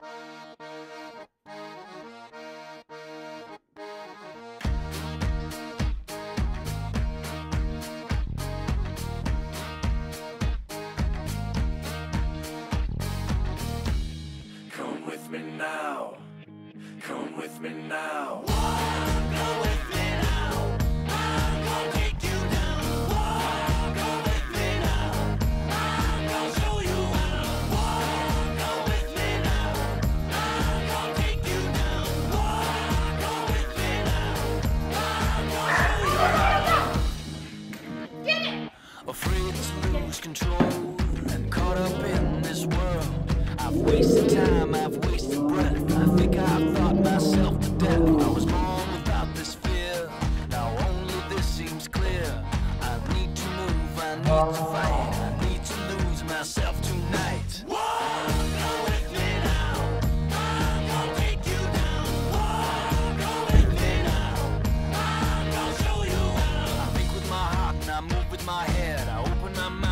Come with me now. Come with me now. Afraid to lose control and caught up in this world. I've wasted time, I've wasted breath. I think I've thought myself to death. I was born without this fear. Now only this seems clear. I need to move, I need to fight. I need to lose myself tonight. My head my mind.